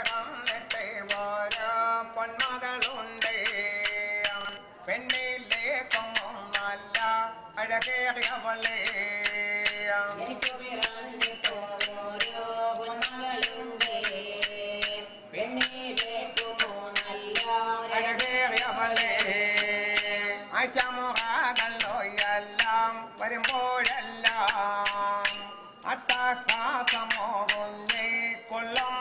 പിറന്നിട്ട് ഓരോ പൊന്മകളുണ്ട്. പെണ്ണിലേക്കും നല്ല അഴകേറിയവളേ. എനിക്ക് പിറന്നിട്ട് ഓരോ പൊന്മകളുണ്ട് പെണ്ണിലേക്കും നല്ല അഴകേറിയവളേ. അശമുറകളോ എല്ലാം വരുമ്പോഴെല്ലാം അട്ടക്കാസമോ കൊള്ളും